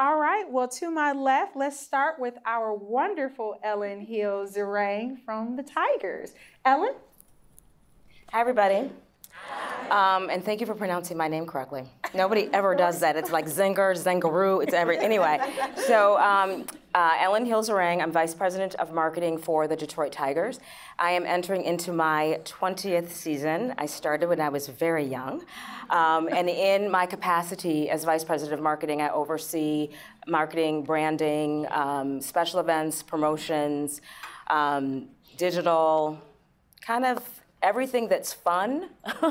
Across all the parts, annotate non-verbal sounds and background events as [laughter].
All right, well, to my left, let's start with our wonderful Ellen Hill Zeringue from the Tigers. Ellen? Hi, everybody. Um, and thank you for pronouncing my name correctly. Nobody ever does that. It's like Zinger, Zengaroo, it's every, anyway. So, um, uh, Ellen Hills-Zeringue, I'm Vice President of Marketing for the Detroit Tigers. I am entering into my 20th season. I started when I was very young. Um, and in my capacity as Vice President of Marketing, I oversee marketing, branding, um, special events, promotions, um, digital, kind of everything that's fun. [laughs]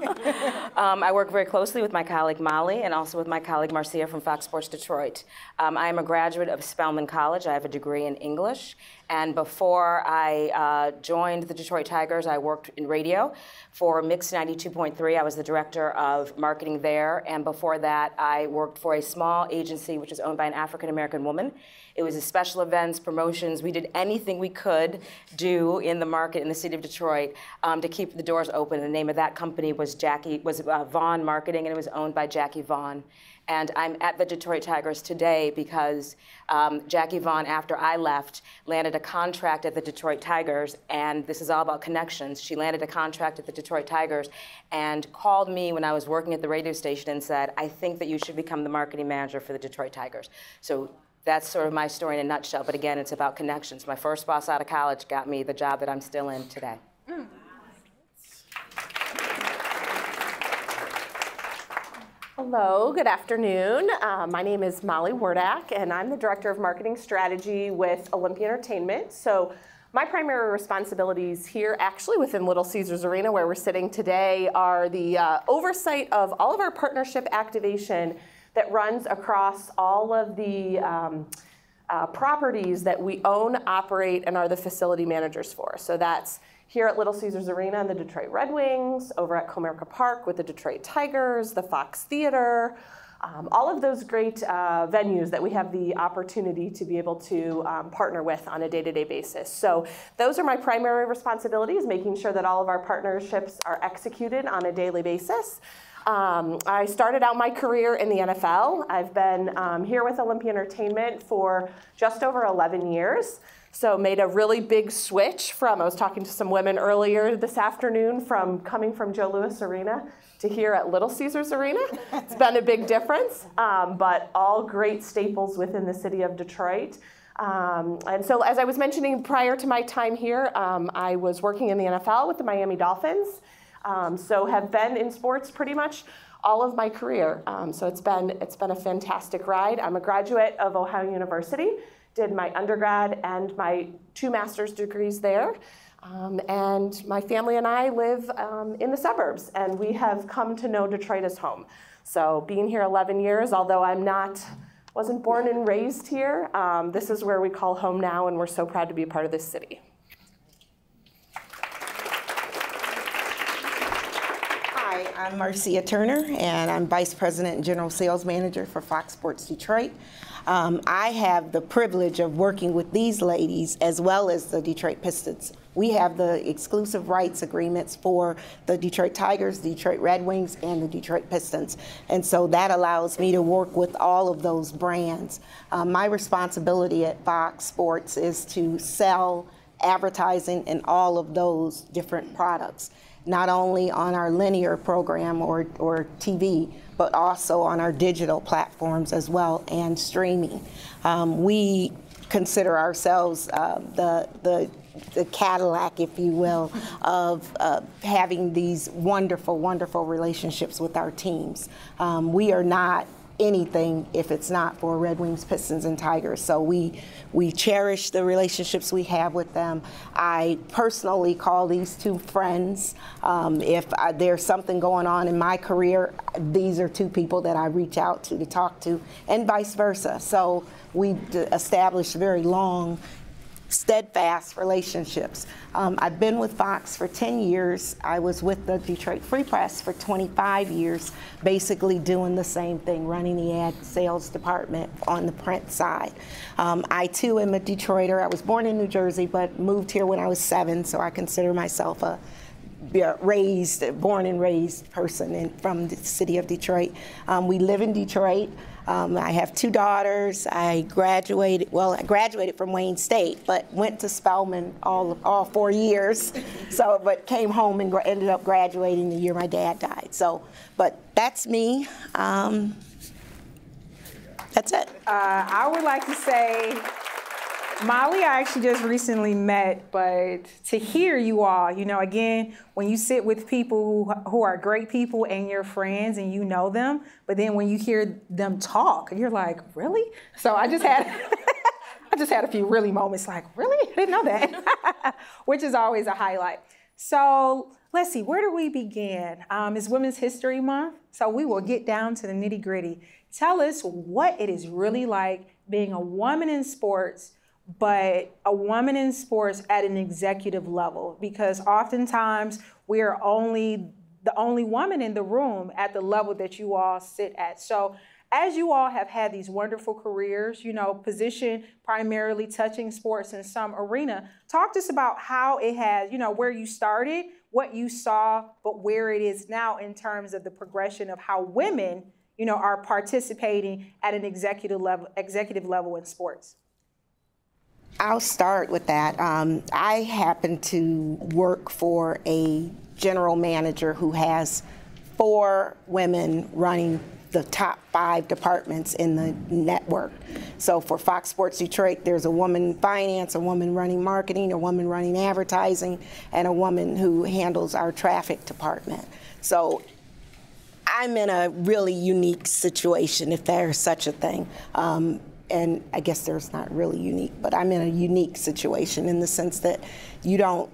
um, I work very closely with my colleague Molly and also with my colleague Marcia from Fox Sports Detroit. Um, I am a graduate of Spelman College. I have a degree in English. And before I uh, joined the Detroit Tigers, I worked in radio for Mix 92.3. I was the director of marketing there. And before that, I worked for a small agency which is owned by an African American woman. It was a special events, promotions. We did anything we could do in the market in the city of Detroit um, to keep the doors open. The name of that company was Jackie was uh, Vaughn Marketing, and it was owned by Jackie Vaughn. And I'm at the Detroit Tigers today because um, Jackie Vaughn, after I left, landed a contract at the Detroit Tigers. And this is all about connections. She landed a contract at the Detroit Tigers and called me when I was working at the radio station and said, I think that you should become the marketing manager for the Detroit Tigers. So that's sort of my story in a nutshell. But again, it's about connections. My first boss out of college got me the job that I'm still in today. Hello, good afternoon. Uh, my name is Molly Wurdack, and I'm the Director of Marketing Strategy with Olympia Entertainment. So, my primary responsibilities here, actually within Little Caesars Arena, where we're sitting today, are the uh, oversight of all of our partnership activation that runs across all of the um, uh, properties that we own, operate, and are the facility managers for. So that's here at Little Caesars Arena and the Detroit Red Wings, over at Comerica Park with the Detroit Tigers, the Fox Theater, um, all of those great uh, venues that we have the opportunity to be able to um, partner with on a day-to-day basis. So those are my primary responsibilities, making sure that all of our partnerships are executed on a daily basis. Um, I started out my career in the NFL. I've been um, here with Olympia Entertainment for just over 11 years. So made a really big switch from, I was talking to some women earlier this afternoon, from coming from Joe Louis Arena to here at Little Caesars Arena. It's been a big difference, um, but all great staples within the city of Detroit. Um, and so, as I was mentioning prior to my time here, um, I was working in the NFL with the Miami Dolphins. Um, so, have been in sports pretty much all of my career. Um, so, it's been it's been a fantastic ride. I'm a graduate of Ohio University did my undergrad and my two master's degrees there. Um, and my family and I live um, in the suburbs, and we have come to know Detroit as home. So being here 11 years, although I'm not, wasn't born and raised here, um, this is where we call home now, and we're so proud to be a part of this city. Hi, I'm Marcia Turner, and I'm Vice President and General Sales Manager for Fox Sports Detroit. Um, I have the privilege of working with these ladies as well as the Detroit Pistons. We have the exclusive rights agreements for the Detroit Tigers, Detroit Red Wings, and the Detroit Pistons. And so that allows me to work with all of those brands. Um, my responsibility at Fox Sports is to sell advertising in all of those different products, not only on our linear program or, or TV, but also on our digital platforms as well and streaming. Um, we consider ourselves uh, the, the, the Cadillac, if you will, of uh, having these wonderful, wonderful relationships with our teams. Um, we are not anything if it's not for Red Wings, Pistons, and Tigers. So we we cherish the relationships we have with them. I personally call these two friends. Um, if I, there's something going on in my career, these are two people that I reach out to to talk to, and vice versa. So we established very long steadfast relationships. Um, I've been with Fox for 10 years. I was with the Detroit Free Press for 25 years, basically doing the same thing, running the ad sales department on the print side. Um, I too am a Detroiter. I was born in New Jersey, but moved here when I was seven, so I consider myself a raised, born and raised person in, from the city of Detroit. Um, we live in Detroit. Um, I have two daughters. I graduated, well, I graduated from Wayne State, but went to Spelman all, all four years. [laughs] So, but came home and ended up graduating the year my dad died. So, but that's me. Um, that's it. Uh, I would like to say Molly, I actually just recently met, but to hear you all, you know, again, when you sit with people who, who are great people and your friends and you know them, but then when you hear them talk, you're like, really? So I just had. [laughs] I just had a few really moments like, really? I didn't know that, [laughs] which is always a highlight. So let's see, where do we begin? Um, it's Women's History Month, so we will get down to the nitty gritty. Tell us what it is really like being a woman in sports but a woman in sports at an executive level because oftentimes we are only the only woman in the room at the level that you all sit at. So as you all have had these wonderful careers, you know, position primarily touching sports in some arena, talk to us about how it has, you know, where you started, what you saw, but where it is now in terms of the progression of how women, you know, are participating at an executive level, executive level in sports. I'll start with that. Um, I happen to work for a general manager who has four women running the top five departments in the network. So for Fox Sports Detroit, there's a woman finance, a woman running marketing, a woman running advertising, and a woman who handles our traffic department. So I'm in a really unique situation, if there's such a thing. Um, and I guess there's not really unique, but I'm in a unique situation in the sense that you don't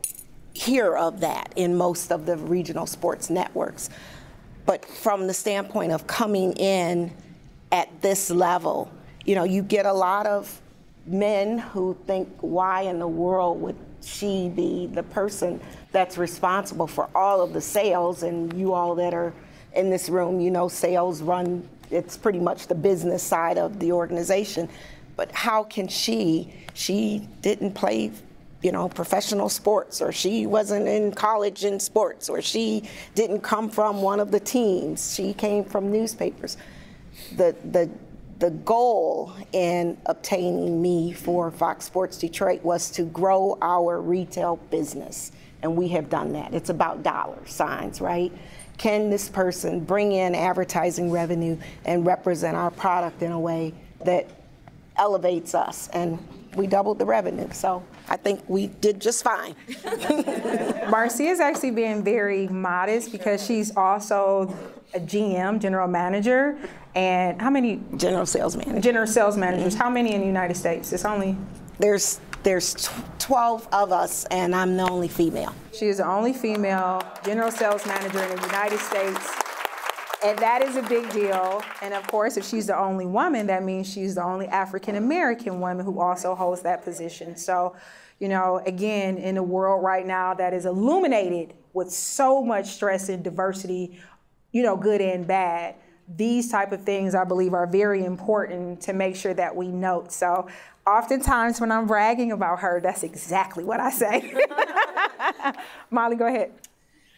hear of that in most of the regional sports networks. But from the standpoint of coming in at this level, you know, you get a lot of men who think, why in the world would she be the person that's responsible for all of the sales? And you all that are in this room, you know, sales run it's pretty much the business side of the organization. But how can she? She didn't play, you know, professional sports, or she wasn't in college in sports, or she didn't come from one of the teams. She came from newspapers. The the the goal in obtaining me for Fox Sports Detroit was to grow our retail business, and we have done that. It's about dollar signs, right? Can this person bring in advertising revenue and represent our product in a way that elevates us? And we doubled the revenue. So I think we did just fine. [laughs] Marcia is actually being very modest because she's also a GM, general manager, and how many? General sales manager. General sales managers. How many in the United States? It's only. There's there's 12 of us, and I'm the only female. She is the only female general sales manager in the United States. And that is a big deal. And of course, if she's the only woman, that means she's the only African American woman who also holds that position. So, you know, again, in a world right now that is illuminated with so much stress and diversity, you know, good and bad, these type of things I believe are very important to make sure that we note. So oftentimes when I'm bragging about her, that's exactly what I say. [laughs] Molly, go ahead.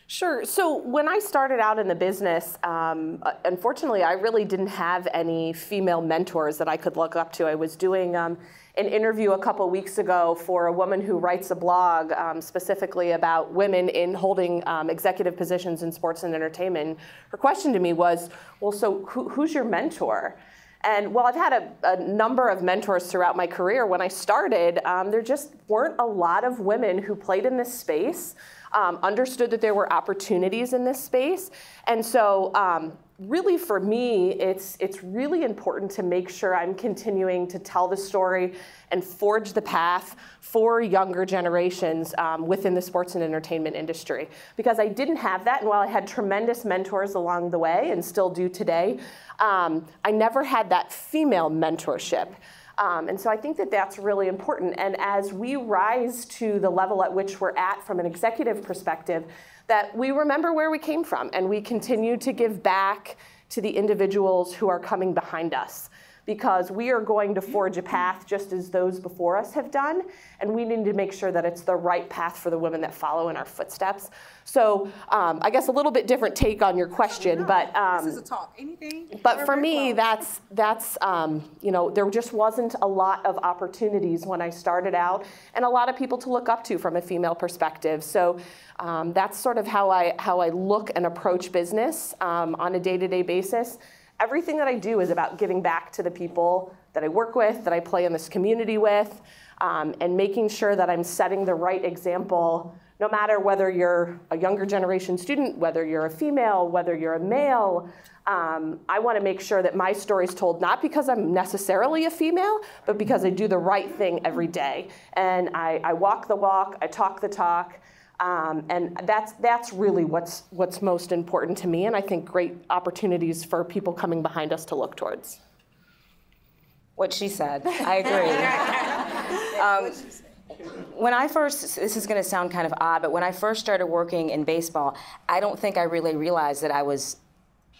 Sure. So when I started out in the business, um, unfortunately, I really didn't have any female mentors that I could look up to. I was doing um, an interview a couple weeks ago for a woman who writes a blog um, specifically about women in holding um, executive positions in sports and entertainment. Her question to me was, well, so who, who's your mentor? And while I've had a, a, number of mentors throughout my career, when I started, um, there just weren't a lot of women who played in this space, um, understood that there were opportunities in this space. And so um, really for me, it's, it's really important to make sure I'm continuing to tell the story and forge the path for younger generations um, within the sports and entertainment industry. Because I didn't have that, and while I had tremendous mentors along the way and still do today, um, I never had that female mentorship. Um, and so I think that that's really important. And as we rise to the level at which we're at from an executive perspective, that we remember where we came from and we continue to give back to the individuals who are coming behind us. Because we are going to forge a path just as those before us have done, and we need to make sure that it's the right path for the women that follow in our footsteps. So um, I guess a little bit different take on your question, but um, this is a talk. Anything? but for me, that's that's um, you know there just wasn't a lot of opportunities when I started out, and a lot of people to look up to from a female perspective. So um, that's sort of how I how I look and approach business um, on a day-to-day basis. Everything that I do is about giving back to the people that I work with, that I play in this community with, um, and making sure that I'm setting the right example no matter whether you're a younger generation student, whether you're a female, whether you're a male, um, I want to make sure that my story is told not because I'm necessarily a female, but because I do the right thing every day. And I, I walk the walk, I talk the talk. Um, and that's that's really what's what's most important to me, and I think great opportunities for people coming behind us to look towards. What she said, I agree. [laughs] um, when I first, this is going to sound kind of odd, but when I first started working in baseball, I don't think I really realized that I was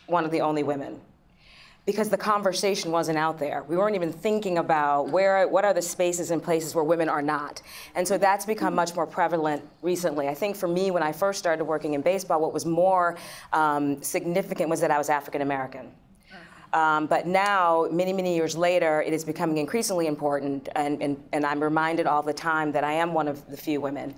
one of the only women because the conversation wasn't out there. We weren't even thinking about where, what are the spaces and places where women are not. And so that's become much more prevalent recently. I think for me, when I first started working in baseball, what was more um, significant was that I was African American. Um, but now, many, many years later, it is becoming increasingly important, and, and, and I'm reminded all the time that I am one of the few women.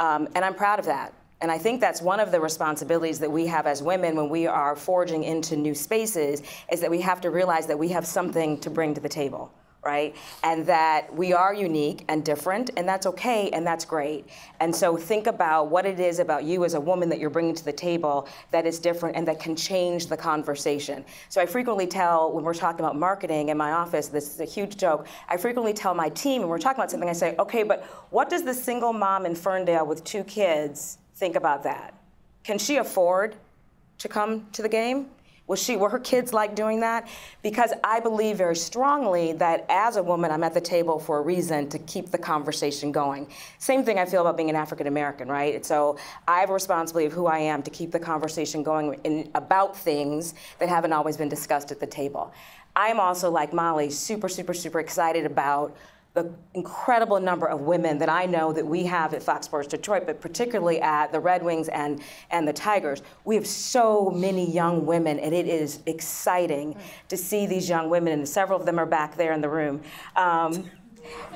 Um, and I'm proud of that. And I think that's one of the responsibilities that we have as women when we are forging into new spaces is that we have to realize that we have something to bring to the table right? And that we are unique and different, and that's okay, and that's great. And so think about what it is about you as a woman that you're bringing to the table that is different and that can change the conversation. So I frequently tell, when we're talking about marketing in my office, this is a huge joke, I frequently tell my team, when we're talking about something, I say, okay, but what does the single mom in Ferndale with two kids think about that? Can she afford to come to the game? Was she, were her kids like doing that? Because I believe very strongly that as a woman, I'm at the table for a reason to keep the conversation going. Same thing I feel about being an African American, right? So I have a responsibility of who I am to keep the conversation going in, about things that haven't always been discussed at the table. I'm also, like Molly, super, super, super excited about the incredible number of women that I know that we have at Fox Sports Detroit, but particularly at the Red Wings and, and the Tigers. We have so many young women, and it is exciting to see these young women, and several of them are back there in the room. Um,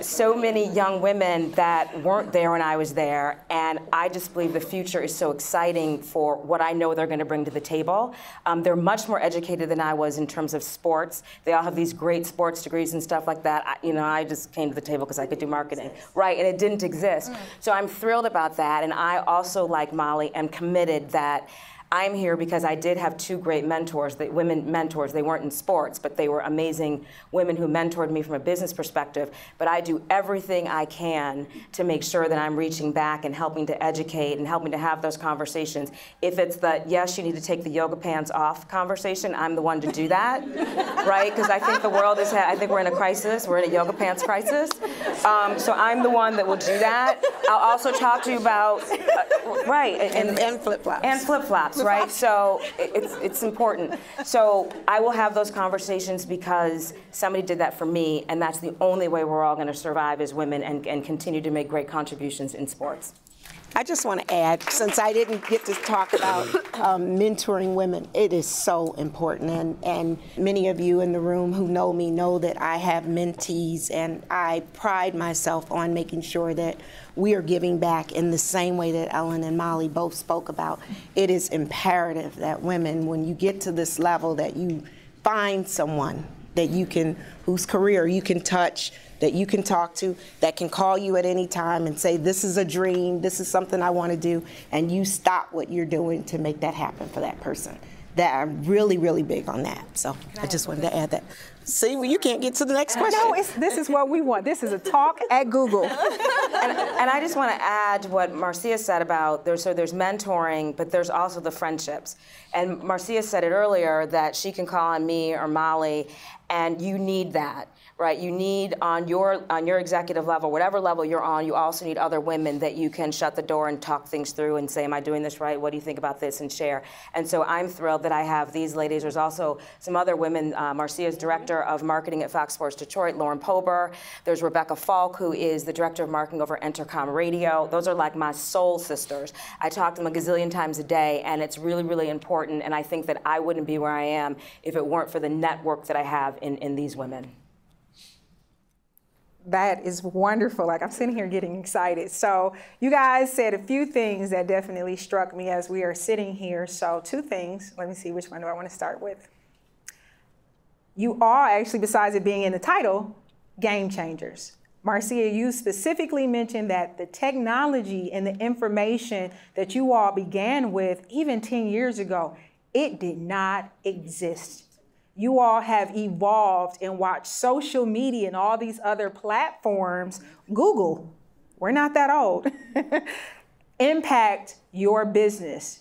so many young women that weren't there when I was there, and I just believe the future is so exciting for what I know they're going to bring to the table. Um, they're much more educated than I was in terms of sports. They all have these great sports degrees and stuff like that. I, you know, I just came to the table because I could do marketing, right? And it didn't exist. Mm. So I'm thrilled about that, and I also, like Molly, am committed that. I'm here because I did have two great mentors, the women mentors. They weren't in sports, but they were amazing women who mentored me from a business perspective. But I do everything I can to make sure that I'm reaching back and helping to educate and helping to have those conversations. If it's the yes, you need to take the yoga pants off conversation, I'm the one to do that, [laughs] right? Because I think the world is, I think we're in a crisis. We're in a yoga pants crisis. Um, so I'm the one that will do that. I'll also talk to you about, uh, right, and, and, and flip flops. And flip flops right? So it's, it's important. So I will have those conversations because somebody did that for me, and that's the only way we're all going to survive as women and, and continue to make great contributions in sports. I just want to add, since I didn't get to talk about um, mentoring women, it is so important. And, and many of you in the room who know me know that I have mentees, and I pride myself on making sure that we are giving back in the same way that Ellen and Molly both spoke about. It is imperative that women, when you get to this level, that you find someone that you can, whose career you can touch that you can talk to, that can call you at any time and say, This is a dream, this is something I want to do, and you stop what you're doing to make that happen for that person. That I'm really, really big on that. So I just wanted to add that. See, well, you can't get to the next question. No, this is what we want. This is a talk [laughs] at Google. and, and, I just want to add what Marcia said about there's so there's mentoring, but there's also the friendships. And Marcia said it earlier that she can call on me or Molly, and you need that right? You need on your on your executive level, whatever level you're on, you also need other women that you can shut the door and talk things through and say, "Am I doing this right? What do you think about this?" and share. And so I'm thrilled that I have these ladies. There's also some other women. Uh, Marcia's director of marketing at Fox Sports Detroit, Lauren Pober. There's Rebecca Falk, who is the director of marketing over Entercom Radio. Those are like my soul sisters. I talk to them a gazillion times a day, and it's really, really important. And I think that I wouldn't be where I am if it weren't for the network that I have in, in these women. That is wonderful. Like I'm sitting here getting excited. So you guys said a few things that definitely struck me as we are sitting here. So two things. Let me see which one do I want to start with. You are actually, besides it being in the title, game changers. Marcia, you specifically mentioned that the technology and the information that you all began with even 10 years ago, it did not exist you all have evolved and watched social media and all these other platforms, Google, we're not that old, [laughs] impact your business.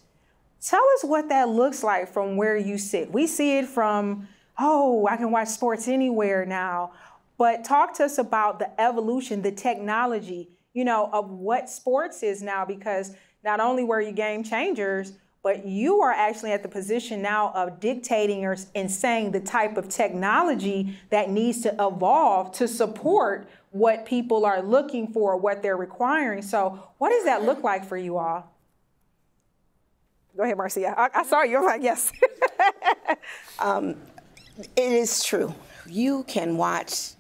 Tell us what that looks like from where you sit. We see it from, oh, I can watch sports anywhere now. But talk to us about the evolution, the technology, you know, of what sports is now, because not only were you game changers, but you are actually at the position now of dictating or, and saying the type of technology that needs to evolve to support what people are looking for, what they're requiring. So, what does that look like for you all? Go ahead, Marcia. I, I saw you. I'm like, yes. [laughs] um, it is true. You can watch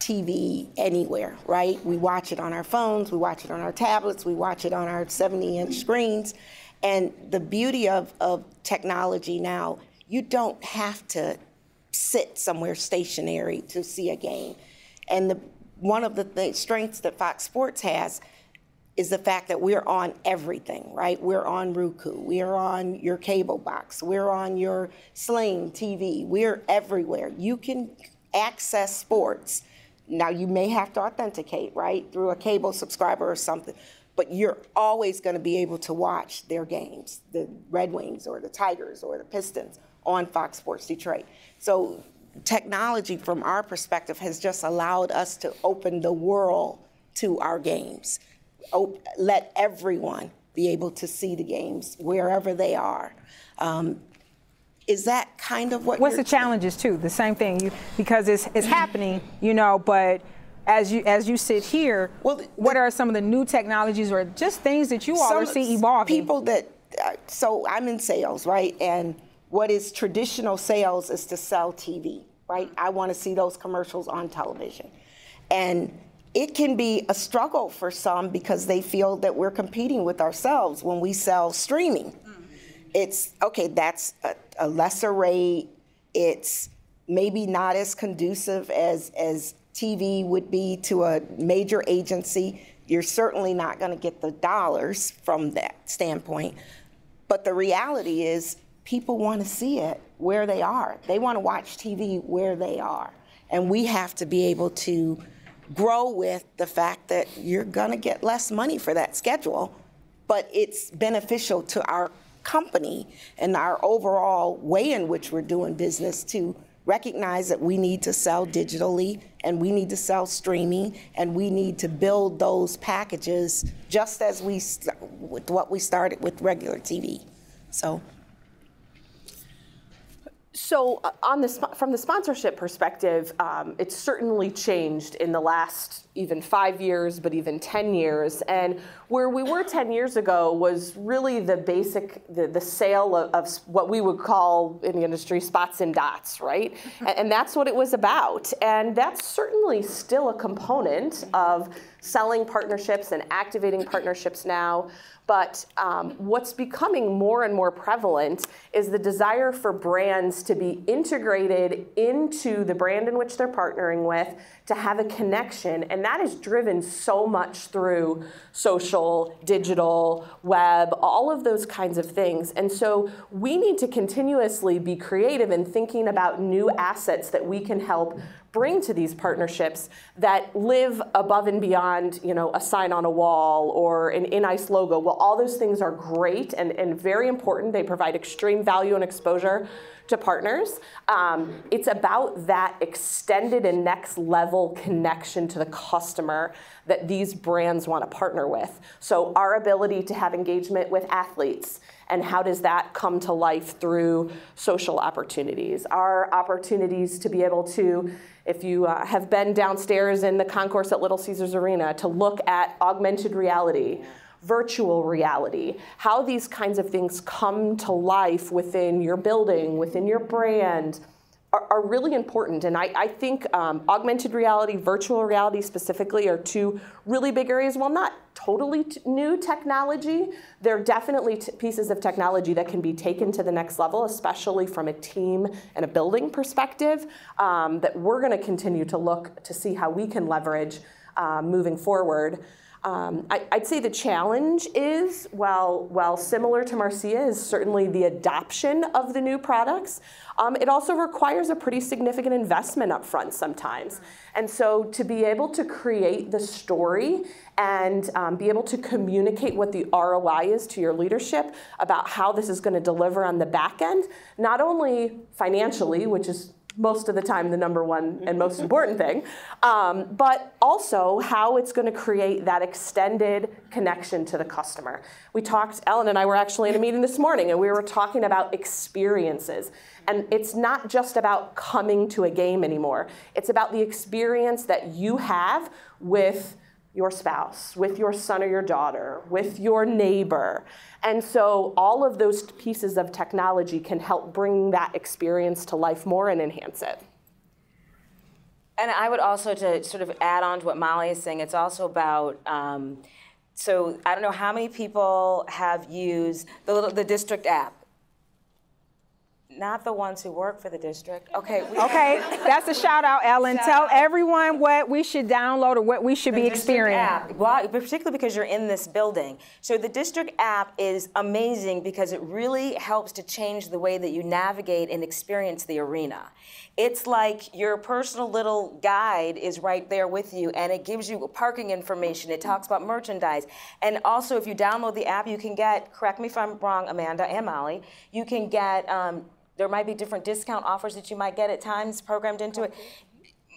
TV anywhere, right? We watch it on our phones, we watch it on our tablets, we watch it on our 70 inch screens. And the beauty of, of technology now, you don't have to sit somewhere stationary to see a game. And the, one of the th- strengths that Fox Sports has is the fact that we're on everything, right? We're on Roku, we're on your cable box, we're on your Sling TV, we're everywhere. You can access sports. Now, you may have to authenticate, right, through a cable subscriber or something, but you're always going to be able to watch their games, the Red Wings or the Tigers or the Pistons on Fox Sports Detroit. So technology from our perspective has just allowed us to open the world to our games. let everyone be able to see the games wherever they are. Um, is that kind of what? What's the challenges too? The same thing, you, because it's it's happening, you know, but as you as you sit here, well, the, what are some of the new technologies or just things that you all are seeing evolving? People that uh, so I'm in sales, right? And what is traditional sales is to sell TV, right? I want to see those commercials on television. And it can be a struggle for some because they feel that we're competing with ourselves when we sell streaming. Mm-hmm. It's okay, that's a, a lesser rate. It's maybe not as conducive as as TV would be to a major agency. You're certainly not going to get the dollars from that standpoint. But the reality is, people want to see it where they are. They want to watch TV where they are. And we have to be able to grow with the fact that you're going to get less money for that schedule, but it's beneficial to our company and our overall way in which we're doing business to recognize that we need to sell digitally and we need to sell streaming and we need to build those packages just as we with what we started with regular TV. So so, uh, on the from the sponsorship perspective, um, it's certainly changed in the last even five years, but even ten years. And where we were ten years ago was really the basic the, the sale of, of what we would call in the industry spots and dots, right? and, and that's what it was about. And that's certainly still a component of selling partnerships and activating partnerships now. But um, what's becoming more and more prevalent is the desire for brands to be integrated into the brand in which they're partnering with, to have a connection. And that is driven so much through social, digital, web, all of those kinds of things. And so we need to continuously be creative in thinking about new assets that we can help bring to these partnerships that live above and beyond, you know, a sign on a wall or an in ice logo. Well, all those things are great and, and very important. They provide extreme value and exposure to partners. Um, it's about that extended and next level connection to the customer that these brands want to partner with. So, our ability to have engagement with athletes and how does that come to life through social opportunities? Our opportunities to be able to, if you uh, have been downstairs in the concourse at Little Caesars Arena, to look at augmented reality virtual reality, how these kinds of things come to life within your building, within your brand, are, are really important. And I, I think um, augmented reality, virtual reality specifically, are two really big areas. While not totally new technology, they're definitely pieces of technology that can be taken to the next level, especially from a team and a building perspective, um, that we're going to continue to look to see how we can leverage uh, moving forward. Um, I, would say the challenge is, while, while similar to Marcia, is certainly the adoption of the new products. Um, it also requires a pretty significant investment up front sometimes. And so to be able to create the story and um, be able to communicate what the ROI is to your leadership about how this is going to deliver on the back end, not only financially, which is most of the time the number one and most important thing, um, but also how it's going to create that extended connection to the customer. We talked, Ellen and I were actually in a meeting this morning, and we were talking about experiences. And it's not just about coming to a game anymore, it's about the experience that you have with your spouse, with your son or your daughter, with your neighbor. And so all of those pieces of technology can help bring that experience to life more and enhance it. And I would also, to sort of add on to what Molly is saying, it's also about. Um, so I don't know how many people have used the little, the district app not the ones who work for the district. Okay. okay, [laughs] that's a shout out, Ellen. Shout Tell out. everyone what we should download or what we should the be experiencing. App. Well, particularly because you're in this building. So the district app is amazing because it really helps to change the way that you navigate and experience the arena. It's like your personal little guide is right there with you and it gives you parking information. It talks about merchandise. And also, if you download the app, you can get, correct me if I'm wrong, Amanda and Molly, you can get um, there might be different discount offers that you might get at times programmed into it.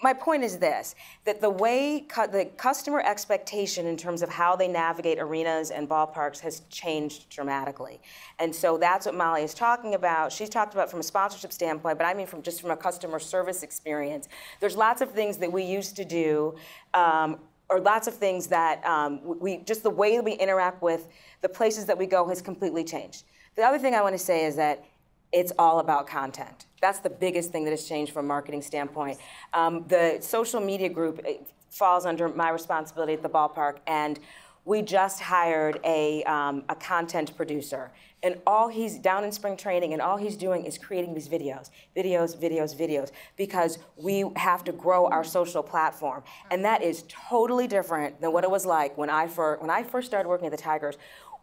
My point is this that the way cu- the customer expectation in terms of how they navigate arenas and ballparks has changed dramatically. And so that's what Molly is talking about. She's talked about from a sponsorship standpoint, but I mean from just from a customer service experience. There's lots of things that we used to do. Um, or lots of things that um, we just the way that we interact with the places that we go has completely changed. The other thing I want to say is that it's all about content. That's the biggest thing that has changed from a marketing standpoint. Um, the social media group falls under my responsibility at the ballpark, and we just hired a, um, a content producer. And all he's down in spring training, and all he's doing is creating these videos, videos, videos, videos, because we have to grow our social platform. And that is totally different than what it was like when I, fir- when I first started working at the Tigers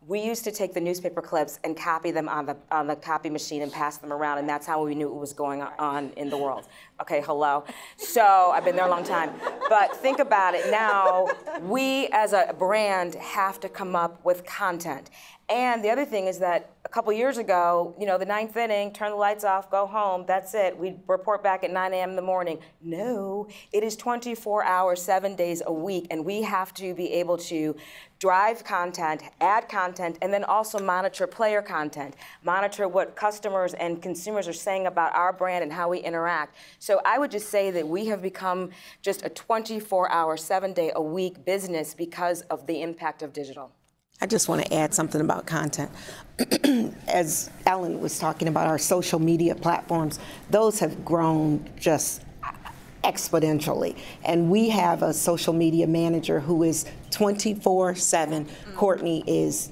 we used to take the newspaper clips and copy them on the on the copy machine and pass them around, and that's how we knew what was going on in the world. Okay, hello. So I've been there a long time, but think about it now. We as a brand have to come up with content, and the other thing is that a couple years ago, you know, the ninth inning, turn the lights off, go home, that's it. We report back at 9 a.m. in the morning. No, it is 24 hours, seven days a week, and we have to be able to drive content, add content, and then also monitor player content, monitor what customers and consumers are saying about our brand and how we interact. So I would just say that we have become just a 24 hour, seven day a week business because of the impact of digital. I just want to add something about content. [clears throat] As Ellen was talking about our social media platforms, those have grown just exponentially. And we have a social media manager who is 24 7. Mm. Courtney is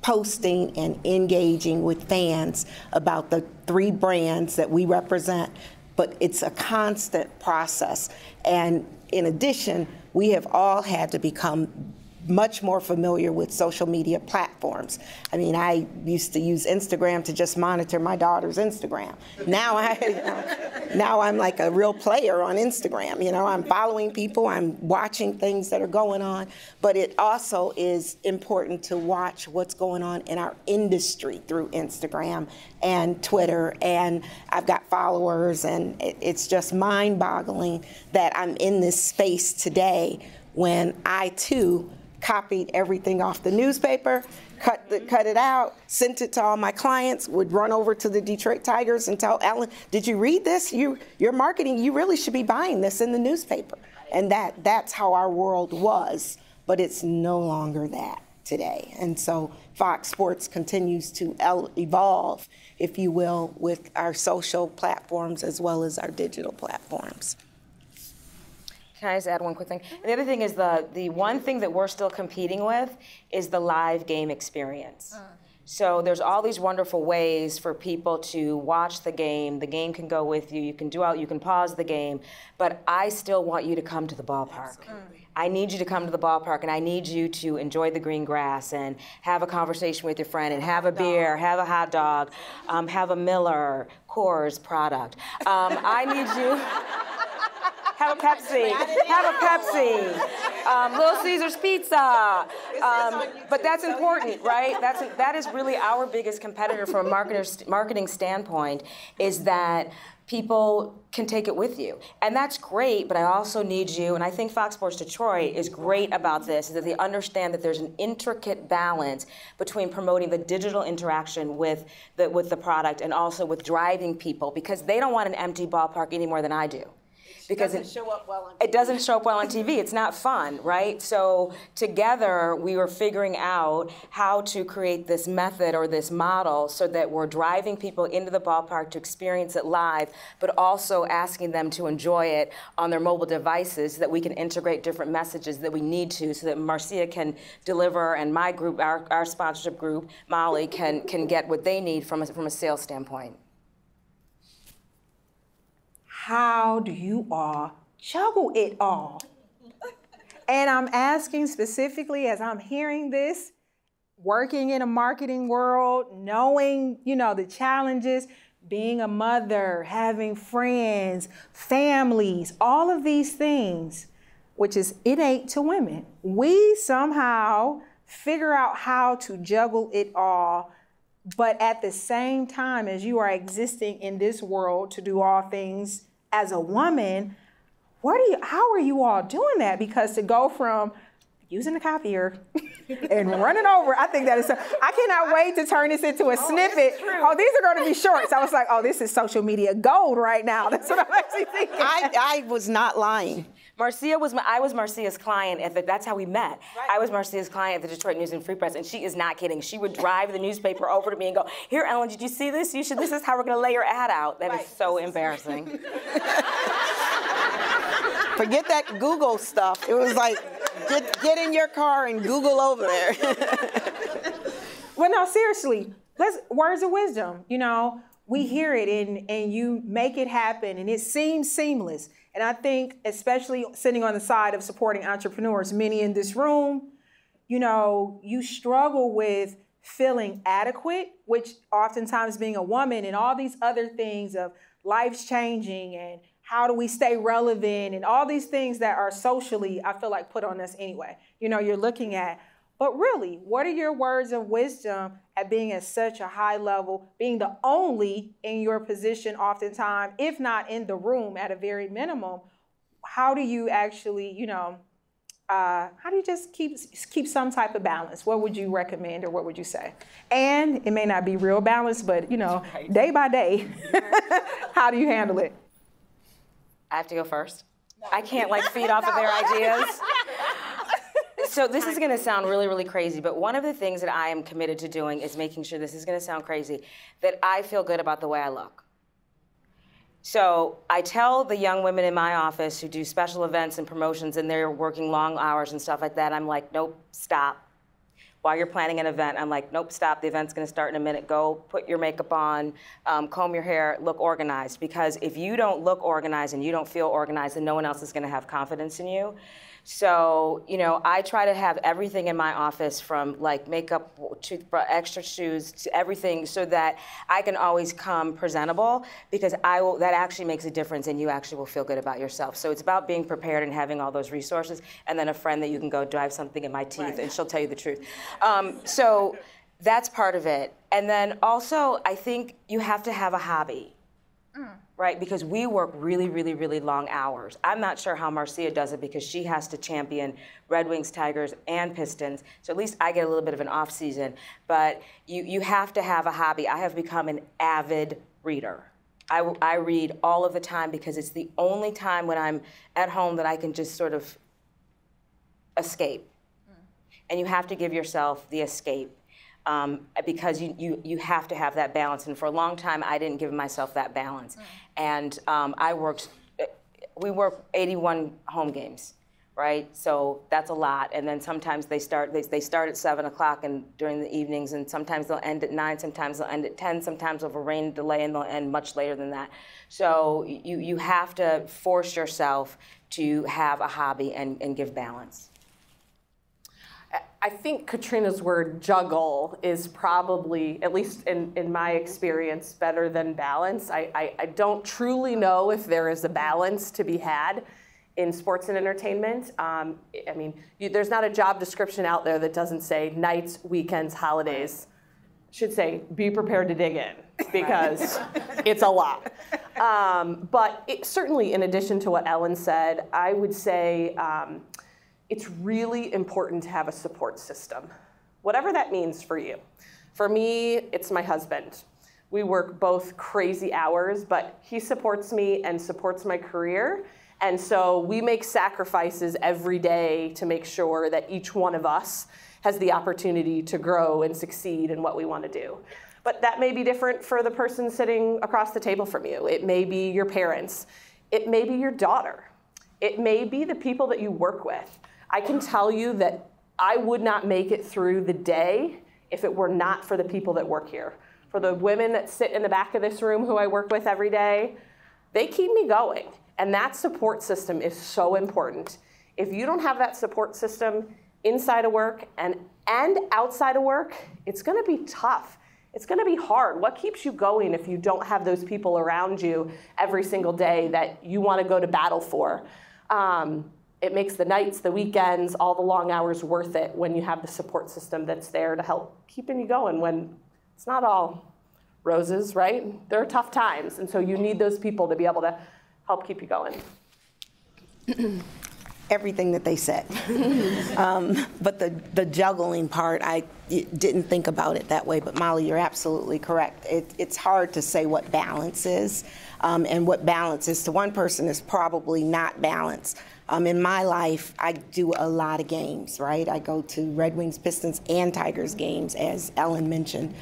posting and engaging with fans about the three brands that we represent, but it's a constant process. And in addition, we have all had to become much more familiar with social media platforms. I mean, I used to use Instagram to just monitor my daughter's Instagram. Now I, [laughs] now I'm like a real player on Instagram. You know, I'm following people, I'm watching things that are going on, but it also is important to watch what's going on in our industry through Instagram and Twitter, and I've got followers, and it's just mind-boggling that I'm in this space today when I too copied everything off the newspaper, cut, the, cut it out, sent it to all my clients, would run over to the Detroit Tigers and tell Ellen, did you read this? You, your marketing, you really should be buying this in the newspaper. And that, that's how our world was, but it's no longer that today. And so Fox Sports continues to evolve, if you will, with our social platforms as well as our digital platforms. Can I just add one quick thing? And the other thing is the the one thing that we're still competing with is the live game experience. Uh. So there's all these wonderful ways for people to watch the game. The game can go with you. You can do out. You can pause the game. But I still want you to come to the ballpark. Absolutely. I need you to come to the ballpark, and I need you to enjoy the green grass and have a conversation with your friend and have a beer, have a hot dog, um, have a Miller Coors product. Um, I need you. [laughs] have a Pepsi. Have a Pepsi. Um, Little Caesars Pizza. Um, but that's important, right? That's that is really our biggest competitor from a marketer, marketing standpoint. Is that people can take it with you. And that's great, but I also need you, and I think Fox Sports Detroit is great about this, is that they understand that there's an intricate balance between promoting the digital interaction with the, with the product and also with driving people because they don't want an empty ballpark any more than I do because it, show up well on TV. it doesn't show up well on TV. It's not fun, right? So together we were figuring out how to create this method or this model so that we're driving people into the ballpark to experience it live, but also asking them to enjoy it on their mobile devices so that we can integrate different messages that we need to so that Marcia can deliver and my group, our, our sponsorship group, Molly, can, can get what they need from a, from a sales standpoint how do you all juggle it all? and I'm asking specifically as I'm hearing this, working in a marketing world, knowing, you know, the challenges, being a mother, having friends, families, all of these things, which is innate to women. We somehow figure out how to juggle it all, but at the same time as you are existing in this world to do all things as a woman, what are you, how are you all doing that? Because to go from using the copier [laughs] and running over. I think that is. So, I cannot wait to turn this into a oh, snippet. Oh, these are going to be shorts. I was like, oh, this is social media gold right now. [laughs] That's what I'm actually thinking. I, I was not lying. Marcia was I was Marcia's client at the, that's how we met. Right. I was Marcia's client at the Detroit News and Free Press, and she is not kidding. She would drive the newspaper [laughs] over to me and go, "Here, Ellen, did you see this? You should. This is how we're going to lay your ad out." That right. is so embarrassing. [laughs] Forget that Google stuff. It was like, get, get in your car and Google over there. [laughs] well, no, seriously. Let's words of wisdom. You know, we hear it and and you make it happen, and it seems seamless and I think, especially sitting on the side of supporting entrepreneurs, many in this room, you know, you struggle with feeling adequate, which oftentimes being a woman and all these other things of life's changing and how do we stay relevant and all these things that are socially, I feel like, put on us anyway. You know, you're looking at but really, what are your words of wisdom at being at such a high level, being the only in your position oftentimes, if not in the room at a very minimum? How do you actually, you know, uh, how do you just keep keep some type of balance? What would you recommend, or what would you say? And it may not be real balance, but you know, day by day, [laughs] how do you handle it? I have to go first. I can't like feed off of their [laughs] ideas so this is going to sound really, really crazy, but one of the things that I am committed to doing is making sure this is going to sound crazy that I feel good about the way I look. So I tell the young women in my office who do special events and promotions and they're working long hours and stuff like that, I'm like, nope, stop. While you're planning an event, I'm like, nope, stop. The event's going to start in a minute. Go put your makeup on, um, comb your hair, look organized. Because if you don't look organized and you don't feel organized, then no one else is going to have confidence in you. So, you know, I try to have everything in my office from like makeup, toothbrush, extra shoes, to everything so that I can always come presentable because I will, that actually makes a difference and you actually will feel good about yourself. So it's about being prepared and having all those resources and then a friend that you can go drive something in my teeth right. and she'll tell you the truth. Um, so that's part of it. And then also, I think you have to have a hobby. Mm right? Because we work really, really, really long hours. I'm not sure how Marcia does it because she has to champion Red Wings, Tigers, and Pistons. So at least I get a little bit of an off season. But you, you have to have a hobby. I have become an avid reader. I, I read all of the time because it's the only time when I'm at home that I can just sort of escape. Mm. And you have to give yourself the escape um, because you, you, you have to have that balance. And for a long time, I didn't give myself that balance. Mm. And um, I worked, we work 81 home games, right? So that's a lot. And then sometimes they start, they, they start at 7 o'clock and during the evenings, and sometimes they'll end at 9, sometimes they'll end at 10, sometimes over rain delay, and they'll end much later than that. So you, you have to force yourself to have a hobby and, and give balance. I think Katrina's word juggle is probably, at least in, in my experience, better than balance. I, I, I, don't truly know if there is a balance to be had in sports and entertainment. Um, I mean, you, there's not a job description out there that doesn't say nights, weekends, holidays. Should say be prepared to dig in [laughs] because it's a lot. Um, but it, certainly, in addition to what Ellen said, I would say. Um, it's really important to have a support system, whatever that means for you. For me, it's my husband. We work both crazy hours, but he supports me and supports my career. And so we make sacrifices every day to make sure that each one of us has the opportunity to grow and succeed in what we want to do. But that may be different for the person sitting across the table from you. It may be your parents. It may be your daughter. It may be the people that you work with. I can tell you that I would not make it through the day if it were not for the people that work here. For the women that sit in the back of this room who I work with every day, they keep me going. And that support system is so important. If you don't have that support system inside of work and, and outside of work, it's gonna be tough. It's gonna be hard. What keeps you going if you don't have those people around you every single day that you wanna go to battle for? Um, it makes the nights, the weekends, all the long hours worth it when you have the support system that's there to help keeping you going when it's not all roses, right? There are tough times, and so you need those people to be able to help keep you going. Everything that they said. [laughs] um, but the, the juggling part, I didn't think about it that way, but Molly, you're absolutely correct. It, it's hard to say what balance is, um, and what balance is to one person is probably not balance um, in my life, I do a lot of games, right? I go to Red Wings, Pistons, and Tigers games, as Ellen mentioned.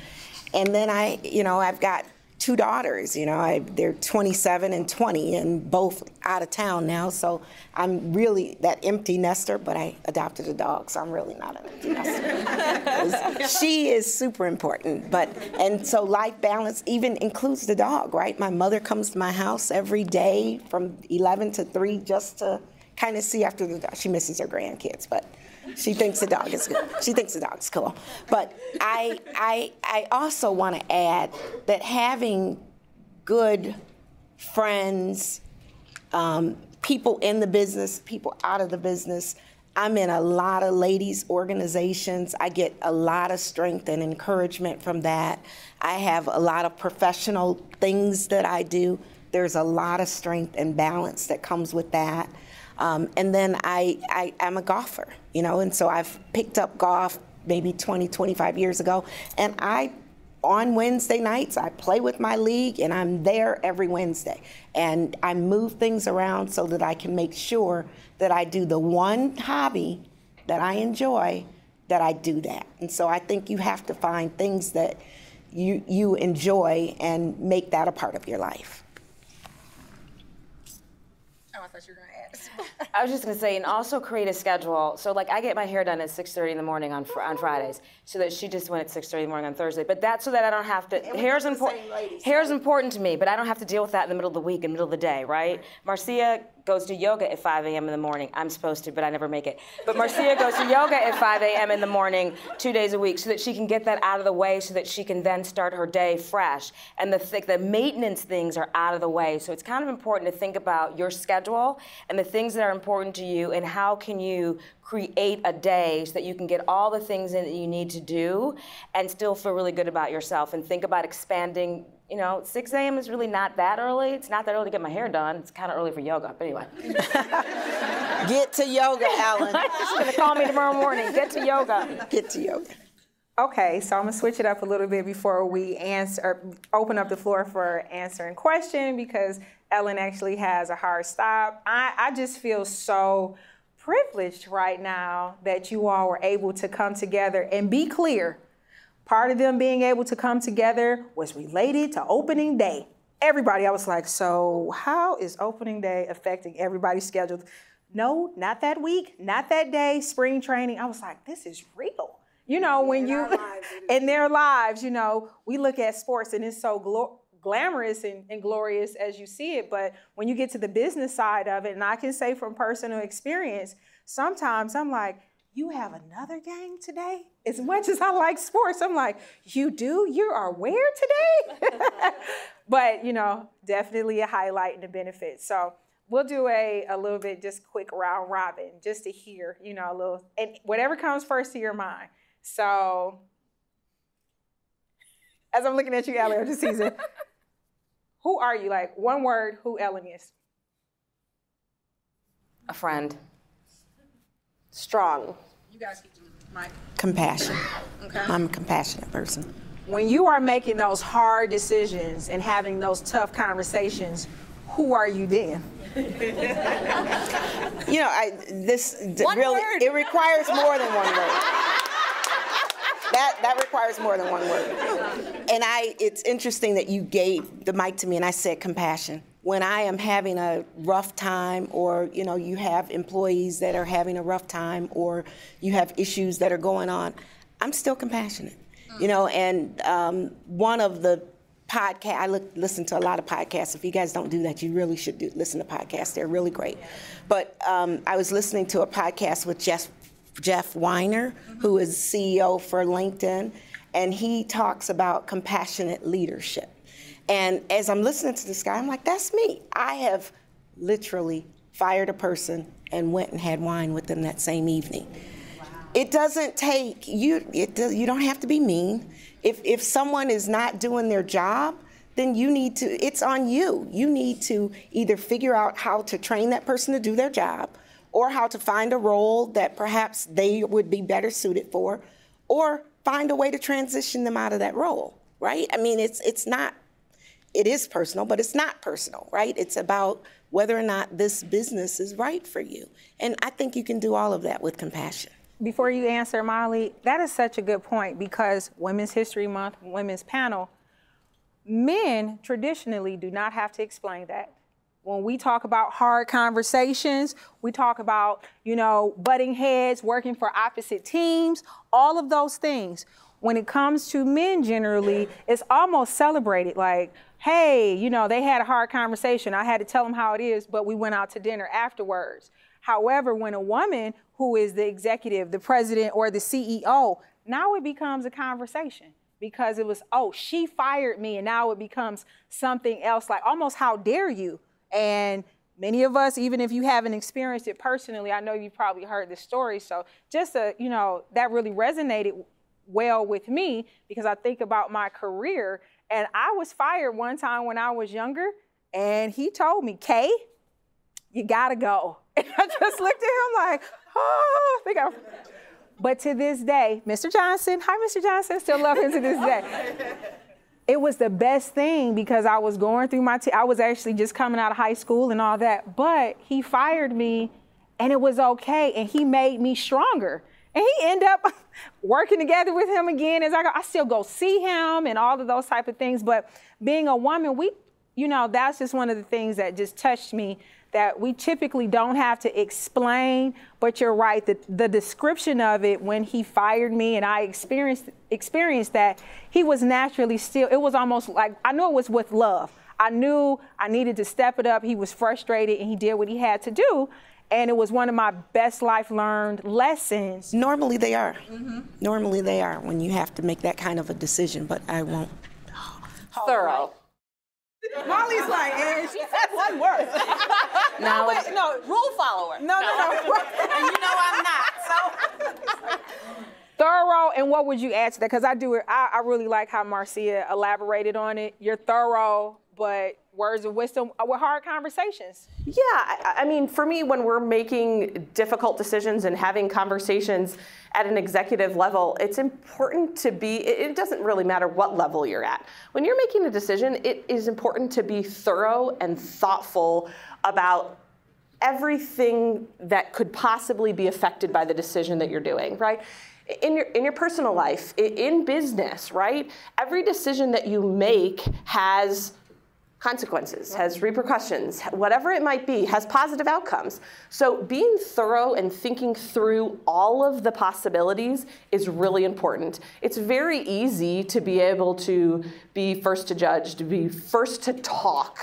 And then I, you know, I've got two daughters. You know, I, they're 27 and 20, and both out of town now. So I'm really that empty nester. But I adopted a dog, so I'm really not an empty nester. [laughs] she is super important. But and so life balance even includes the dog, right? My mother comes to my house every day from 11 to 3 just to kind of see after the dog. She misses her grandkids, but she thinks the dog is good. She thinks the dog's cool. But I, I, I also want to add that having good friends, um, people in the business, people out of the business. I'm in a lot of ladies' organizations. I get a lot of strength and encouragement from that. I have a lot of professional things that I do. There's a lot of strength and balance that comes with that. Um, and then I, I am a golfer, you know, and so I've picked up golf maybe 20, 25 years ago, and I on Wednesday nights, I play with my league and I'm there every Wednesday. And I move things around so that I can make sure that I do the one hobby that I enjoy, that I do that. And so I think you have to find things that you, you enjoy and make that a part of your life. Oh, I thought you were going to I was just gonna say, and also create a schedule. So like, I get my hair done at 6:30 in the morning on fr- on Fridays, so that she just went at 6:30 in the morning on Thursday. But that's so that I don't have to. Hair's important. Hair's important to me, but I don't have to deal with that in the middle of the week, in the middle of the day, right? Marcia goes to yoga at 5 a.m. in the morning. I'm supposed to, but I never make it. But Marcia goes to yoga at 5 a.m. in the morning, two days a week, so that she can get that out of the way, so that she can then start her day fresh. And the th- the maintenance things are out of the way. So it's kind of important to think about your schedule and the things that are important to you, and how can you create a day so that you can get all the things in that you need to do and still feel really good about yourself and think about expanding you know 6 a.m is really not that early it's not that early to get my hair done it's kind of early for yoga but anyway [laughs] Get to yoga, Ellen. [laughs] she's going to call me tomorrow morning get to yoga Get to yoga. Okay, so I'm gonna switch it up a little bit before we answer, or open up the floor for answering question because Ellen actually has a hard stop. I, I just feel so privileged right now that you all were able to come together and be clear. Part of them being able to come together was related to opening day. Everybody, I was like, so how is opening day affecting everybody's schedule? No, not that week, not that day, spring training. I was like, this is real. You know, when you [laughs] in their lives, you know, we look at sports and it's so glo- glamorous and, and glorious as you see it. But when you get to the business side of it, and I can say from personal experience, sometimes I'm like, you have another game today? As much as I like sports, I'm like, you do? You are where today? [laughs] but, you know, definitely a highlight and a benefit. So we'll do a, a little bit just quick round robin just to hear, you know, a little, and whatever comes first to your mind. So, as I'm looking at you, Ellen, I'm just teasing. who are you? Like, one word, who Ellen is? a friend Strong. You guys keep doing Mike. Compassion. Okay. I'm a compassionate person. When you are making those hard decisions and having those tough conversations, who are you then? [laughs] You know, I this d- One really word. it requires more than one word. That that requires more than one word. And I it's interesting that you gave the mic to me and I said compassion. When I am having a rough time or you know you have employees that are having a rough time or you have issues that are going on, I'm still compassionate. You know, and um, one of the podcast. I look, listen to a lot of podcasts. If you guys don't do that, you really should do, listen to podcasts. They're really great. But um, I was listening to a podcast with Jeff, Jeff Weiner, who is CEO for LinkedIn, and he talks about compassionate leadership. And as I'm listening to this guy, I'm like, that's me. I have literally fired a person and went and had wine with them that same evening. It doesn't take you. It does, you don't have to be mean. If if someone is not doing their job, then you need to. It's on you. You need to either figure out how to train that person to do their job, or how to find a role that perhaps they would be better suited for, or find a way to transition them out of that role. Right? I mean, it's it's not. It is personal, but it's not personal, right? It's about whether or not this business is right for you. And I think you can do all of that with compassion. Before you answer, Molly, that is such a good point because Women's History Month, Women's Panel, men traditionally do not have to explain that. When we talk about hard conversations, we talk about, you know, butting heads, working for opposite teams, all of those things. When it comes to men, generally, it's almost celebrated like, hey, you know, they had a hard conversation. I had to tell them how it is, but we went out to dinner afterwards. However, when a woman who is the executive, the president, or the CEO, now it becomes a conversation because it was, oh, she fired me, and now it becomes something else like almost, how dare you? And many of us, even if you haven't experienced it personally, I know you've probably heard the story. So just a, you know, that really resonated well with me because I think about my career. And I was fired one time when I was younger, and he told me, Kay, you gotta go. [laughs] And I just looked at him like, oh, I think I. But to this day, Mr. Johnson, hi, Mr. Johnson, still love him to this day. [laughs] It was the best thing because I was going through my, t- I was actually just coming out of high school and all that. But he fired me, and it was okay, and he made me stronger. And he ended up working together with him again as I go. I still go see him and all of those type of things. But being a woman, we, you know, that's just one of the things that just touched me that we typically don't have to explain, but you're right, the, the description of it when he fired me and I experienced experienced that, he was naturally still, it was almost like I knew it was with love. I knew I needed to step it up. He was frustrated and he did what he had to do. And it was one of my best life learned lessons. Normally they are. Mm-hmm. Normally they are when you have to make that kind of a decision, but I won't. Thorough. Molly's like, and she said one word. [laughs] Now, Wait, no, rule follower. No, no, no. and you know I'm not. So thorough, and what would you add to that? Because I do it. I, I really like how Marcia elaborated on it. You're thorough, but words of wisdom uh, with hard conversations. Yeah, I, I, mean, for me, when we're making difficult decisions and having conversations at an executive level, it's important to be, it, it, doesn't really matter what level you're at. When you're making a decision, it is important to be thorough and thoughtful about everything that could possibly be affected by the decision that you're doing, right? In your, in your personal life, in business, right? Every decision that you make has consequences, has repercussions, whatever it might be, has positive outcomes. So being thorough and thinking through all of the possibilities is really important. It's very easy to be able to be first to judge, to be first to talk,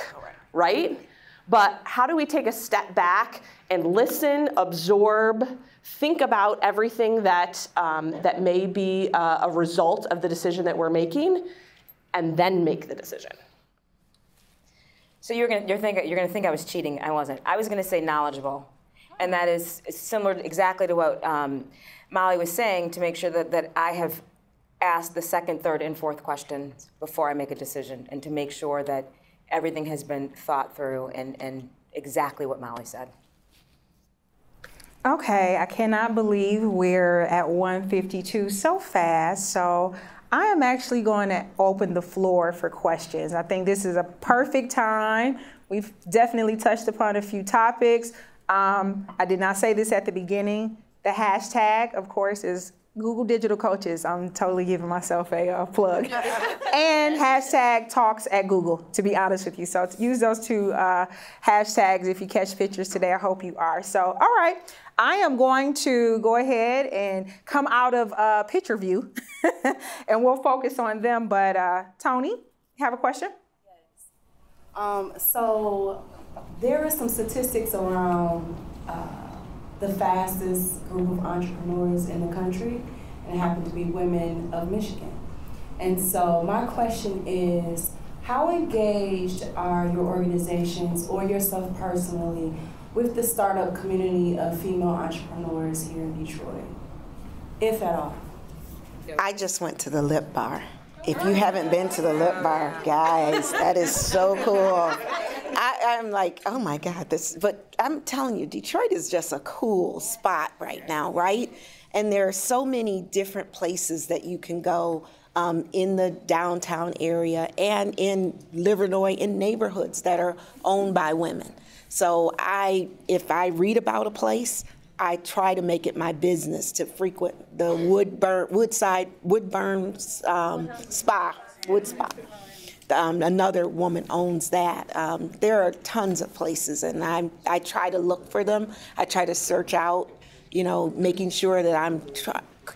right? But how do we take a step back and listen, absorb, think about everything that, um, that may be uh, a result of the decision that we're making, and then make the decision? So you're gonna you're think you're gonna think I was cheating. I wasn't. I was gonna say knowledgeable, and that is similar exactly to what um, Molly was saying. To make sure that that I have asked the second, third, and fourth questions before I make a decision, and to make sure that everything has been thought through and and exactly what Molly said. Okay, I cannot believe we're at 152 so fast. So I am actually going to open the floor for questions. I think this is a perfect time. We've definitely touched upon a few topics. Um, I did not say this at the beginning. The hashtag, of course, is Google Digital Coaches. I'm totally giving myself a uh, plug. [laughs] and hashtag talks at Google, to be honest with you. So use those two uh, hashtags if you catch pictures today. I hope you are. So, all right. I am going to go ahead and come out of uh, picture view [laughs] and we'll focus on them. But uh, Tony, you have a question? Yes. Um, so there are some statistics around uh, the fastest group of entrepreneurs in the country, and happen to be women of Michigan. And so my question is, how engaged are your organizations or yourself personally with the startup community of female entrepreneurs here in Detroit, if at all? I just went to the lip bar. If you haven't been to the lip bar, guys, that is so cool. I, am like, oh my God, this, but I'm telling you, Detroit is just a cool spot right now, right? And there are so many different places that you can go um, in the downtown area and in Livernois in neighborhoods that are owned by women. So I, if I read about a place, I try to make it my business to frequent the Woodburn, Woodside, Woodburn um, Spa, Wood Spa. Um, another woman owns that. Um, there are tons of places, and I, I try to look for them. I try to search out, you know, making sure that I'm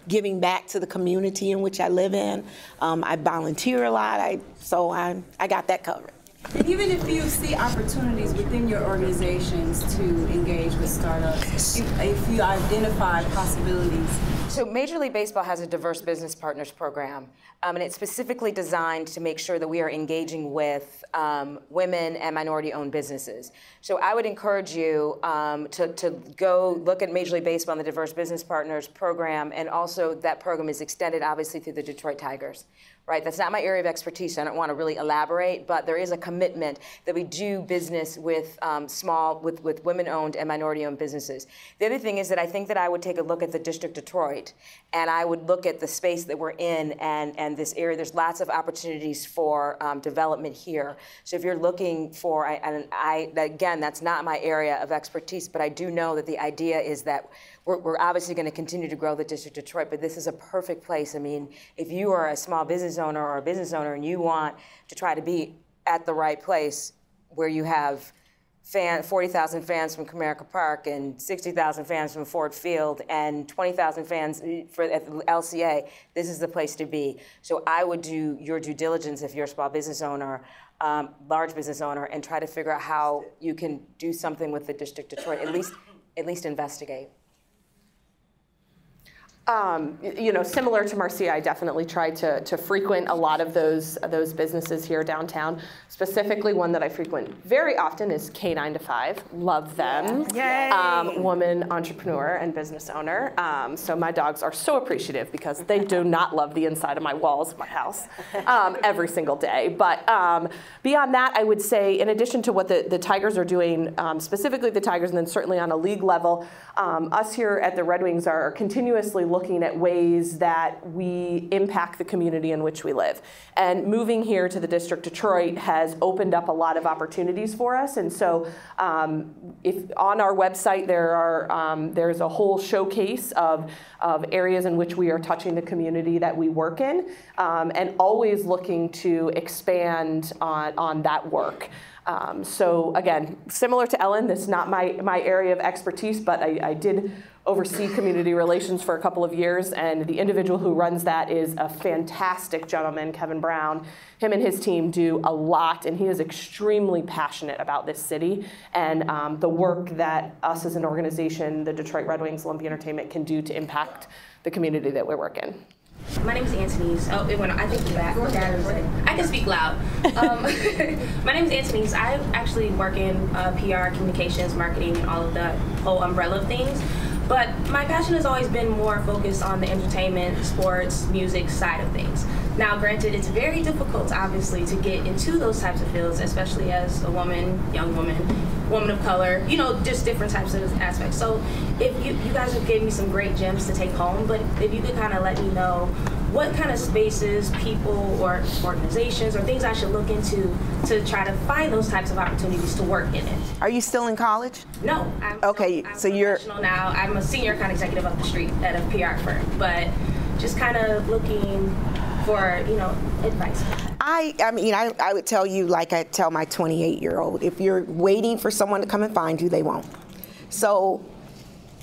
giving back to the community in which I live in. Um, I volunteer a lot, I, so I, I got that covered. And even if you see opportunities within your organizations to engage with startups, if, if you identify possibilities. So Major League Baseball has a diverse business partners program, um, and it's specifically designed to make sure that we are engaging with um, women and minority-owned businesses. So I would encourage you um, to, to go look at Major League Baseball and the Diverse Business Partners program, and also that program is extended obviously through the Detroit Tigers right? That's not my area of expertise, so I don't want to really elaborate, but there is a commitment that we do business with um, small, with, with women-owned and minority-owned businesses. The other thing is that I think that I would take a look at the District Detroit, and I would look at the space that we're in and, and this area. There's lots of opportunities for um, development here. So if you're looking for, I, and I, again, that's not my area of expertise, but I do know that the idea is that we're, we're obviously going to continue to grow the District of Detroit, but this is a perfect place. I mean, if you are a small business owner or a business owner and you want to try to be at the right place where you have fan, 40,000 fans from Comerica Park and 60,000 fans from Ford Field and 20,000 fans for at LCA, this is the place to be. So I would do your due diligence if you're a small business owner um, large business owner, and try to figure out how you can do something with the District of Detroit, at least, at least investigate? Um, you know, similar to Marcia, I definitely try to, to frequent a lot of those those businesses here downtown. Specifically, one that I frequent very often is K9 to 5. Love them. Yay. Um, woman entrepreneur and business owner. Um, so my dogs are so appreciative because they do not love the inside of my walls of my house um, every single day. But um, beyond that, I would say, in addition to what the, the Tigers are doing, um, specifically the Tigers, and then certainly on a league level, us here at the Red Wings are continuously looking looking at ways that we impact the community in which we live. And moving here to the District Detroit has opened up a lot of opportunities for us. And so, um, if on our website there are um, there's a whole showcase of of areas in which we are touching the community that we work in, um, and always looking to expand on on that work. Um, so again, similar to Ellen, this is not my, my area of expertise, but I, I, did oversee community relations for a couple of years, and the individual who runs that is a fantastic gentleman, Kevin Brown. Him and his team do a lot, and he is extremely passionate about this city and um, the work that us as an organization, the Detroit Red Wings Olympia Entertainment, can do to impact the community that we work in. My name is Antonese. Oh, it went. I think that I can speak loud. Um, [laughs] my name is Antonese. I actually work in uh, PR, communications, marketing, and all of the whole umbrella of things. But my passion has always been more focused on the entertainment, sports, music side of things. Now, granted, it's very difficult, obviously, to get into those types of fields, especially as a woman, young woman, woman of color, you know, just different types of aspects. So, if you, you guys have given me some great gems to take home, but if you could kind of let me know what kind of spaces, people, or organizations, or things I should look into to try to find those types of opportunities to work in it. Are you still in college? No. I'm okay, still, I'm so you're now. I'm a senior account executive up the street at a PR firm, but just kind of looking for you know advice. I, I mean, I, I would tell you like I tell my 28 year old, if you're waiting for someone to come and find you, they won't. So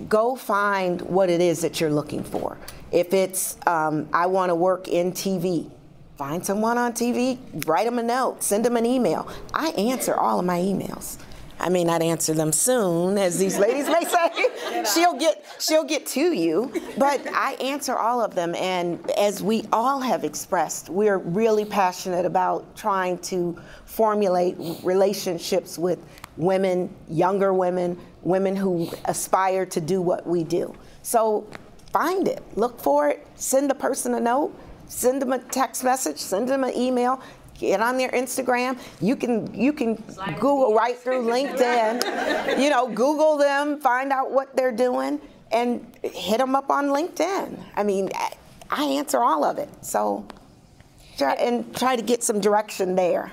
go find what it is that you're looking for. If it's, um, I want to work in TV, find someone on TV, write them a note, send them an email. I answer all of my emails. I may not answer them soon, as these ladies may say. [laughs] she'll get she'll get to you, but I answer all of them. And as we all have expressed, we're really passionate about trying to formulate relationships with women, younger women, women who aspire to do what we do. So find it, look for it, send the person a note, send them a text message, send them an email, get on their Instagram. You can you can Google right through [laughs] LinkedIn. you know, Google them, find out what they're doing, and hit them up on LinkedIn. I mean, I answer all of it. So, try, and try to get some direction there.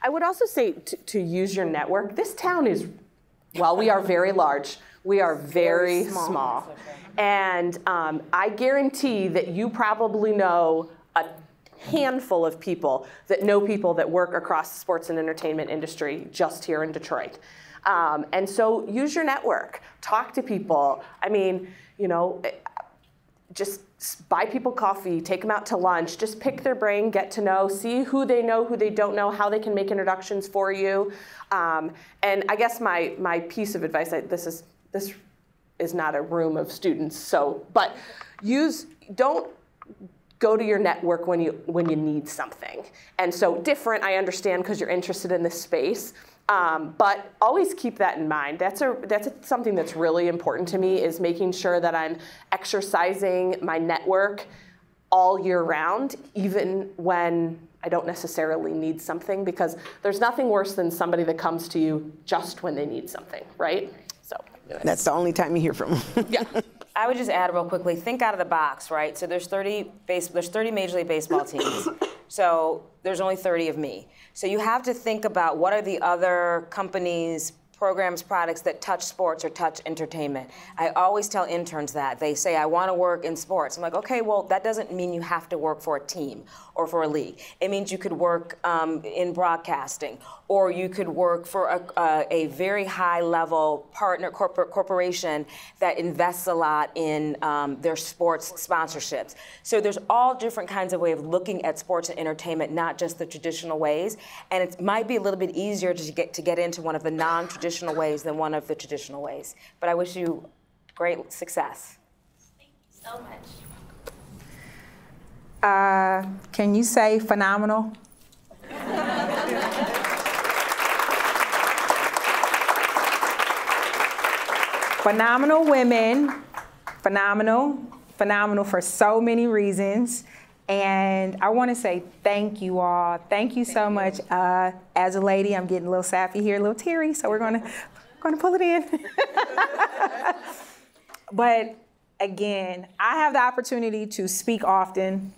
I would also say to, to use your network. This town is, while we are very large, we are very, very small. small. And um, I guarantee that you probably know a handful of people that know people that work across the sports and entertainment industry just here in Detroit. Um, and so use your network, talk to people. I mean, you know, just buy people coffee, take them out to lunch, just pick their brain, get to know, see who they know, who they don't know, how they can make introductions for you. Um, and I guess my, my piece of advice, I, this is this is not a room of students. So, but use don't go to your network when you when you need something. And so different, I understand because you're interested in this space. Um, but always keep that in mind. That's a that's a, something that's really important to me is making sure that I'm exercising my network all year round, even when I don't necessarily need something, because there's nothing worse than somebody that comes to you just when they need something, right? That's the only time you hear from them. [laughs] yeah. I would just add real quickly, think out of the box, right? So there's 30 base, there's 30 Major League Baseball teams. [coughs] so there's only 30 of me. So you have to think about what are the other companies, programs, products that touch sports or touch entertainment. I always tell interns that. They say, I want to work in sports. I'm like, okay, well, that doesn't mean you have to work for a team or for a league. It means you could work um, in broadcasting or you could work for a, a, very high level partner corporate corporation that invests a lot in um, their sports sponsorships. So there's all different kinds of way of looking at sports and entertainment, not just the traditional ways. And it might be a little bit easier to get to get into one of the non-traditional traditional ways than one of the traditional ways. But I wish you great success. Thank you so much. Uh, can you say phenomenal? phenomenal women, phenomenal, phenomenal for so many reasons. And I want to say thank you all. Thank you so much. Uh, as a lady, I'm getting a little sappy here, a little teary, so we're going to going to pull it in. [laughs] but again, I have the opportunity to speak often.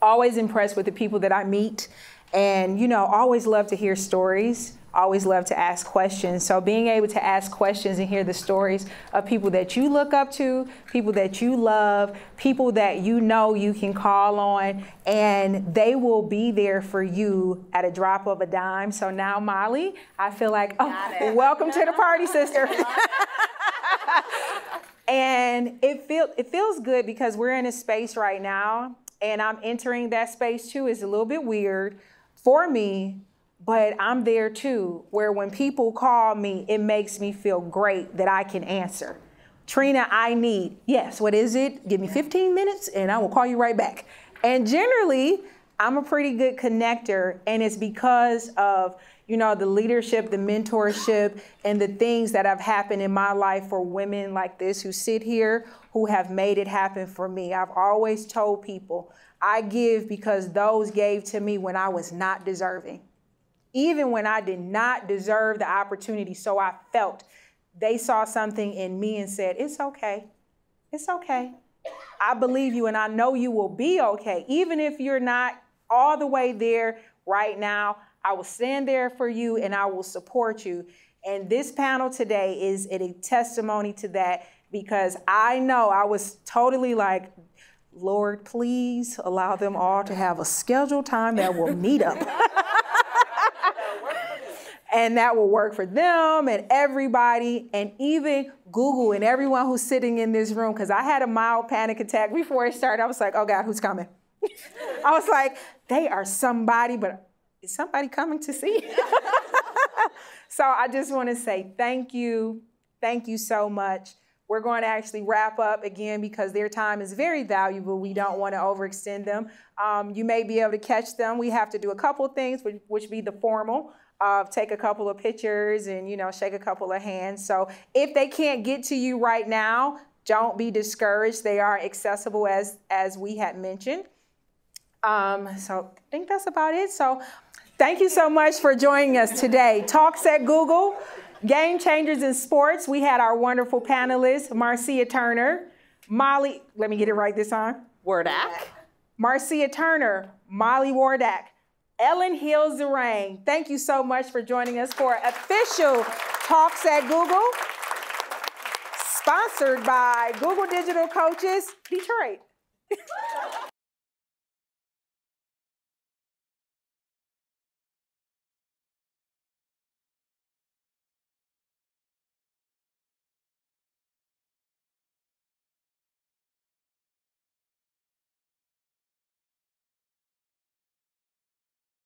Always impressed with the people that I meet, and you know, always love to hear stories always love to ask questions. So being able to ask questions and hear the stories of people that you look up to, people that you love, people that you know you can call on, and they will be there for you at a drop of a dime. So now, Molly, I feel like, oh, welcome to the party, sister. [laughs] and it feel it feels good because we're in a space right now, and I'm entering that space too. It's a little bit weird for me but I'm there too, where when people call me, it makes me feel great that I can answer. Trina, I need, yes, what is it? Give me 15 minutes and I will call you right back. And generally, I'm a pretty good connector, and it's because of you know the leadership, the mentorship, and the things that have happened in my life for women like this who sit here who have made it happen for me. I've always told people I give because those gave to me when I was not deserving even when I did not deserve the opportunity. So I felt they saw something in me and said, It's okay. It's okay. I believe you and I know you will be okay. Even if you're not all the way there right now, I will stand there for you and I will support you. And this panel today is a testimony to that because I know I was totally like, Lord, please allow them all to have a scheduled time that will meet up. [laughs] and that will work for them and everybody and even google and everyone who's sitting in this room because i had a mild panic attack before it started i was like oh god who's coming [laughs] i was like they are somebody but is somebody coming to see [laughs] so i just want to say thank you thank you so much we're going to actually wrap up again because their time is very valuable. We don't want to overextend them. Um, you may be able to catch them. We have to do a couple things, which, which be the formal uh, take a couple of pictures and you know shake a couple of hands. So if they can't get to you right now, don't be discouraged. They are accessible as as we had mentioned. Um, so I think that's about it. So thank you so much for joining us today. Talks at Google, Game Changers in Sports. We had our wonderful panelists, Marcia Turner, Molly, let me get it right this time. Wurdack. Marcia Turner, Molly Wurdack. Ellen Hills Zeringue, thank you so much for joining us for official Talks at Google, sponsored by Google Digital Coaches Detroit. [laughs]